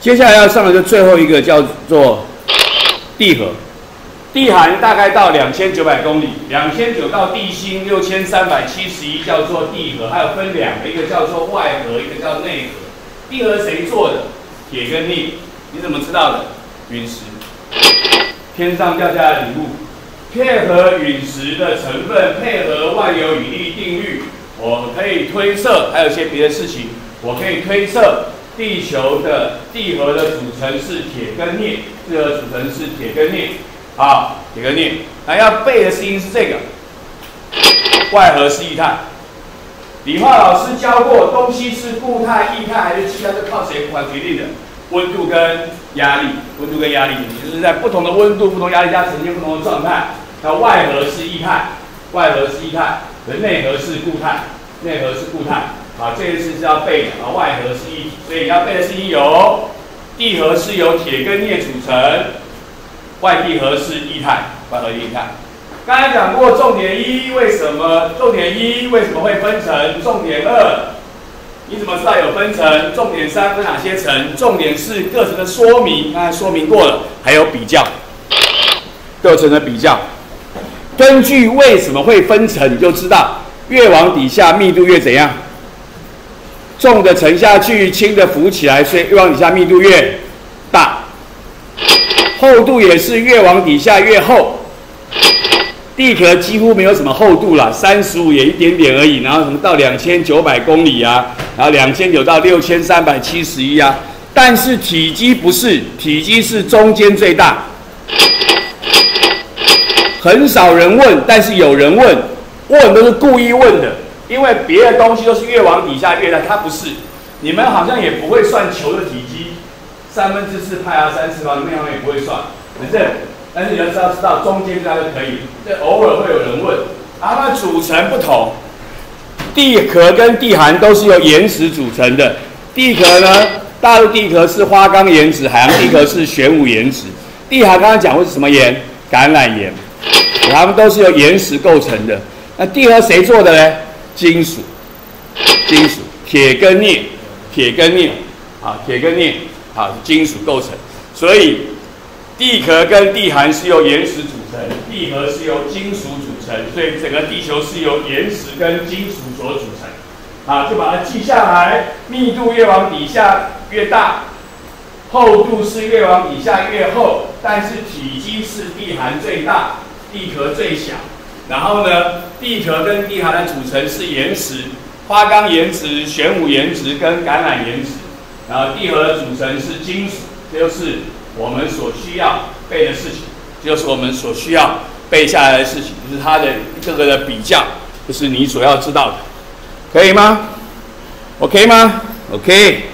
接下来要上的就最后一个叫做地核，地寒大概到两千九百公里，两千九到地心六千三百七十一叫做地核，还有分两个，一个叫做外核，一个叫内核。地核谁做的？铁跟镍。你怎么知道的？陨石，天上掉下来的礼物，配合陨石的成分，配合万有引力定律，我可以推测，还有一些别的事情，我可以推测。地球的地核的组成是铁跟镍，地核组成是铁跟镍，好，铁跟镍。那要背的事情是这个，外核是液态。理化老师教过，东西是固态、液态还是气态，是靠谁管决定的？温度跟压力，温度跟压力，也就是在不同的温度、不同压力下呈现不同的状态。那外核是液态，外核是液态，而内核是固态，内核是固态。啊，这一次是要背的啊，外核是一体，所以要背的事情有，地核是由铁跟镍组成，外地核是液态，外核液态。刚才讲过重点一，为什么重点一为什么会分层？重点二，你怎么知道有分层？重点三分哪些层？重点四各层的说明，刚才说明过了，还有比较，各层的比较，根据为什么会分层，你就知道越往底下密度越怎样。重的沉下去，轻的浮起来，所以越往底下密度越大，厚度也是越往底下越厚。地壳几乎没有什么厚度了，三十五也一点点而已。然后什么到两千九百公里啊，然后两千九到六千三百七十一啊，但是体积不是，体积是中间最大。很少人问，但是有人问，问都是故意问的。因为别的东西都是越往底下越大，它不是。你们好像也不会算球的体积，三分之四派啊，三次方，那样也不会算，反正。但是你要知道，知道中间这样就可以。这偶尔会有人问，它们组成不同，地壳跟地函都是由岩石组成的。地壳呢，大陆地壳是花岗岩石，海洋地壳是玄武岩石。地函刚刚讲过是什么岩？橄榄岩，它们都是由岩石构成的。那地核谁做的呢？金属，金属，铁跟镍，铁跟镍，啊，铁跟镍，啊，金属构成。所以地壳跟地函是由岩石组成，地核是由金属组成，所以整个地球是由岩石跟金属所组成。啊，就把它记下来，密度越往底下越大，厚度是越往底下越厚，但是体积是地函最大，地壳最小。然后呢，地壳跟地核的组成是岩石，花岗岩石、玄武岩石跟橄榄岩石。然后地核的组成是金属，这就是我们所需要背的事情，就是我们所需要背下来的事情，就是它的这个的比较，就是你所要知道的，可以吗？OK 吗？OK。